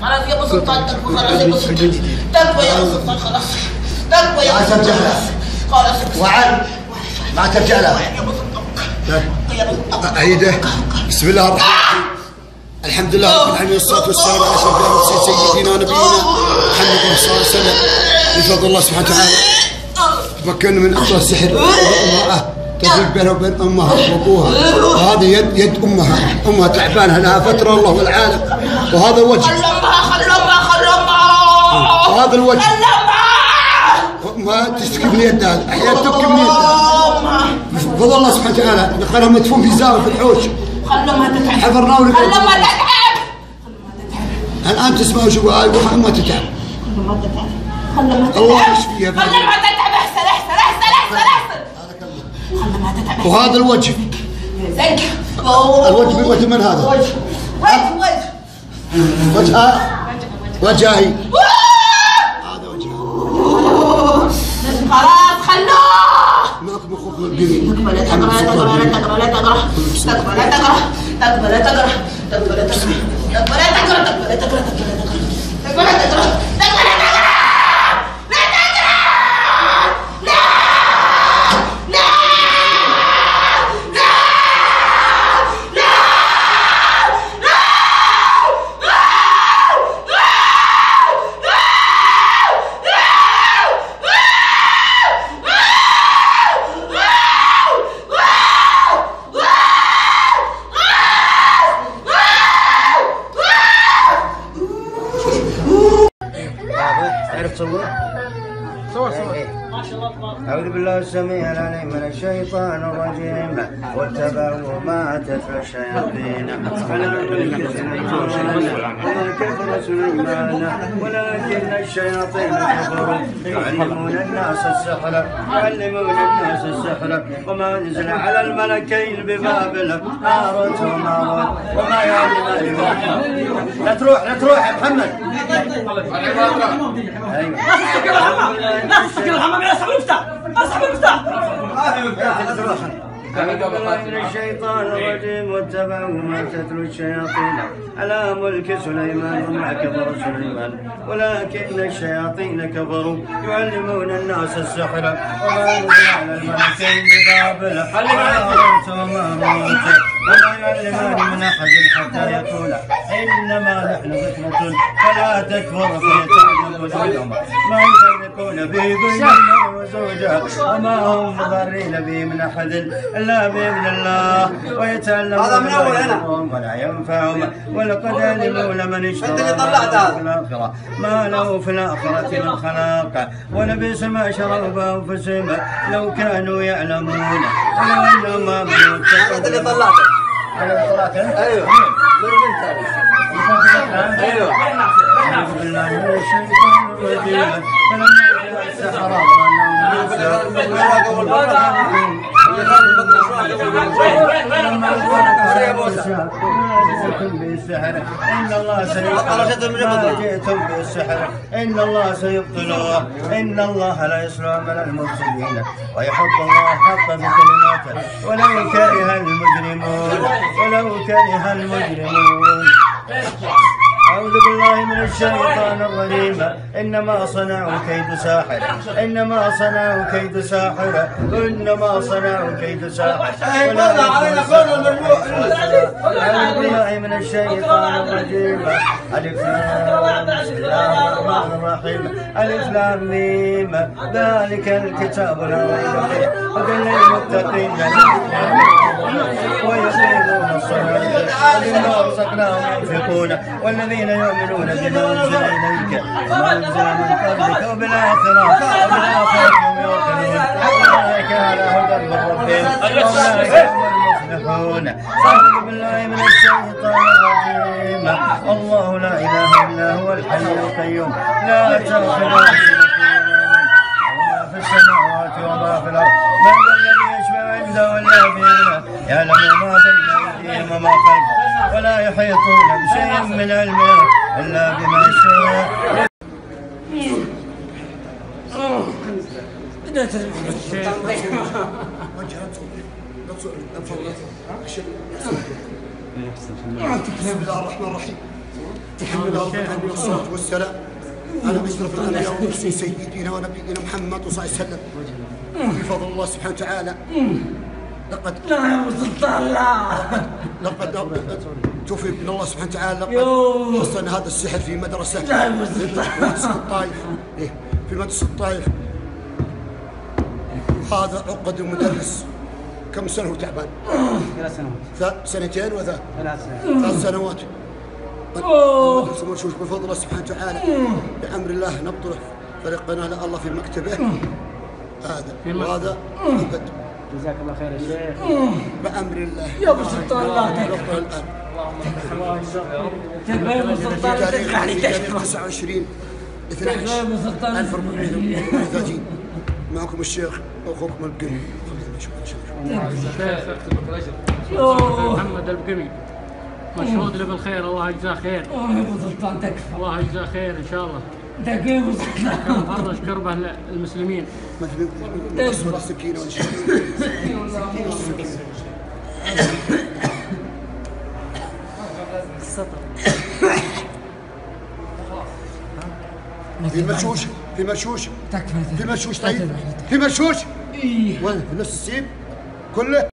خلاص يا أبو سلطان تكفى خلاص يا أبو سلطان. تكفى يا أبو سلطان خلاص. تكفى يا ما أبو سلطان. خلاص وعد ما ترجع لها أعيده بسم الله الرحمن الرحيم. الحمد لله رب العالمين والصلاة والسلام على أشرف الأنبياء سيدنا نبينا محمد صلى الله عليه وسلم. بفضل الله سبحانه وتعالى. تمكنا من أقوى السحر. المرأة تفرق بينها وبين أمها وأبوها. وهذا يد يد أمها. أمها تعبانة لها فترة الله والعالم وهذا الوجه. خلمها خلمها خلمها وهذا الوجه. خلمها ما تشتكي من يدها. أحيانا تبكي من يدها. بفضل الله سبحانه وتعالى. دخلها مدفون في زاوية في الحوش. خلمها تتعب حفرناه ولك خلمها تتعب الآن تسمعوا شو قال ما تتعب خلمها تتعب الله تتعب يشفيها فعلا. خلمها تتعب احسن احسن احسن احسن احسن خلمها تتعب وهذا الوجه. زنك الوجه وجه من هذا؟ وجه وجه. وجهه وجاهي هذا خلاص خلوه نقم خذ الجري تقبل تقرا تقرا تقرا تقرا تقبل تقرا تقبل تقرا تقبل تقرا تقبل تقرا تقبل تقرا تقبل تقرا تقبل تقرا عرفت تصور؟ صور صور أعوذ بالله السميع العليم من الشيطان الرجيم. واتبعوا ما تتلو الشياطين. على ملك سليمان وما كفر سليمان ولكن الشياطين كفروا. يعلمون الناس السحر. يعلمون الناس السحر. وما أنزل على الملكين ببابل. هاروت وماروت وما يعلمان من لا تروح لا تروح يا محمد. أيوه. لا تفكر الحمام الشيطان الرجيم واتبعوا ما تتلو الشياطين على ملك سليمان وما كفر سليمان ولكن الشياطين كفروا يعلمون الناس السحر وما أنزل على الملكين ببابل وماروت وما يعلمان من احد حتى يقولا انما نحن فتنه فلا تكفر فيتعلمون منهما ما يفرحون بي بيننا وزوجها وما هم مضرين به من أحد إلا بإذن الله. ويتعلمون هذا من أول ويتألمون ولا ينفعهم. ولقد علموا لمن اشترى في الآخرة. ما له في الآخرة من خلاق. ولبس ما شروا بأنفسهم. لو كانوا يعلمون. ولو أنهم آمنوا. أيوه. أيوه. فلما جئتم بالسحر إن الله سيبطله إن الله لا يصلح عمل المفسدين ويحب الله حق بكلماته ولو كره المجرمون ولو كره المجرمون أعوذ بالله من الشيطان الرجيم. إنما صنعوا كيد ساحر. إنما صنعوا كيد ساحر. إنما صنعوا كيد ساحر. أعوذ بالله من الشيطان الرجيم. ألف بسم الله الرحمن الرحيم. ألف لام ميم. ذلك الكتاب لا ريب فيه هدى للمتقين. ويقيمون الصلاة ومما رزقناهم ينفقون والذين يؤمنون بما أنزل إليك وما أنزل من قبلك وبالآخرة وبالآخرة هم يوقنون أولئك على هدى من ربهم وأولئك هم المفلحون أعوذ بالله من الشيطان الرجيم الله لا إله إلا هو الحي القيوم لا تأخذه يعلم ما بين أيديهم وما خلفهم ولا يحيطون بشيء من علمه إلا بما شاء بسم الله الرحمن الرحيم الحمد لله رب العالمين والصلاه والسلام على اشرف الانبياء والمرسلين سيدنا ونبينا محمد صلى الله عليه وسلم بفضل الله سبحانه وتعالى لقد لا يا سلطان لا لقد توفيق من الله سبحانه وتعالى لقد يوه. حصلنا هذا السحر في مدرسة. لا يا سلطان. في مدرسة الطائف إيه في مدرسة الطائف هذا عقد المدرس. كم سنة هو تعبان؟ ثلاث سنوات. سنتين وثلاث ثلاث سنوات. ثلاث سنوات. بفضل الله سبحانه وتعالى. بأمر الله نبطله فريقنا الله في مكتبه. هذا وهذا جزاك الله خير يا شيخ. بأمر الله. يا أبو سلطان لا تكفى نبطل الآن تكفى يا أبو سلطان تاريخ في تاريخ تكفى 29 تكفى يا 12 أبو سلطان. 1438 معكم الشيخ الاجر يوه. محمد البقمي مشهود له بالخير. الله يجزاه خير. أبو سلطان تكفى. الله يجزاه خير إن شاء الله. سلطان فرج كربه للمسلمين وإن شاء الله في مشوش في مشوش تكفى. في مشوش طيب. في مشوش. إيه. وين في نفس السيب كله.